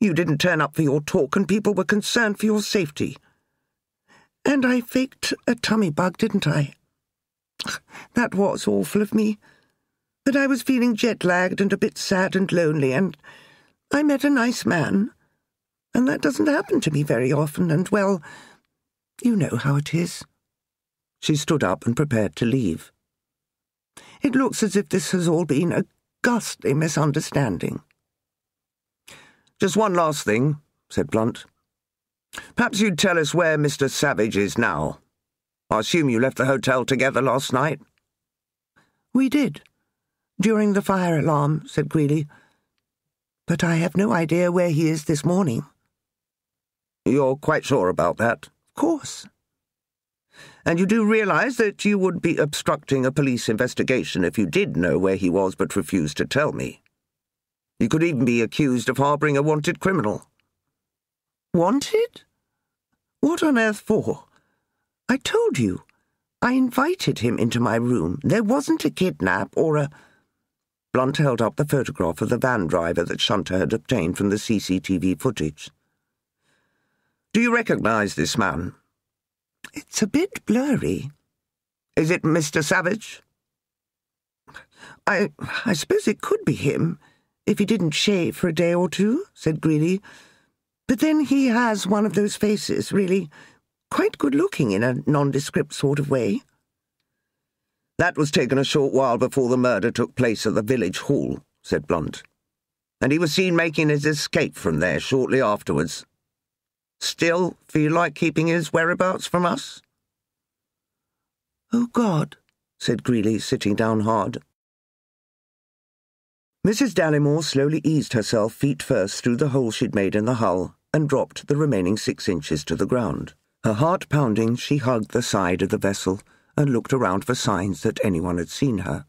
You didn't turn up for your talk, and people were concerned for your safety. And I faked a tummy bug, didn't I? That was awful of me. But I was feeling jet lagged and a bit sad and lonely, and I met a nice man. And that doesn't happen to me very often, and well, you know how it is. She stood up and prepared to leave. It looks as if this has all been a ghastly misunderstanding. Just one last thing, said Blunt. Perhaps you'd tell us where Mr. Savage is now. I assume you left the hotel together last night? We did. During the fire alarm, said Greeley. But I have no idea where he is this morning. You're quite sure about that? Of course. And you do realize that you would be obstructing a police investigation if you did know where he was but refused to tell me. You could even be accused of harbouring a wanted criminal. Wanted? What on earth for? I told you. I invited him into my room. There wasn't a kidnap or a. Blunt held up the photograph of the van driver that Shunter had obtained from the CCTV footage. Do you recognize this man? It's a bit blurry. Is it Mr. Savage? I I suppose it could be him, if he didn't shave for a day or two, said Greeley. But then he has one of those faces, really quite good looking in a nondescript sort of way. That was taken a short while before the murder took place at the village hall, said Blunt. And he was seen making his escape from there shortly afterwards. Still feel like keeping his whereabouts from us? Oh, God, said Greeley, sitting down hard. Mrs. Dallimore slowly eased herself feet first through the hole she'd made in the hull and dropped the remaining six inches to the ground. Her heart pounding, she hugged the side of the vessel and looked around for signs that anyone had seen her.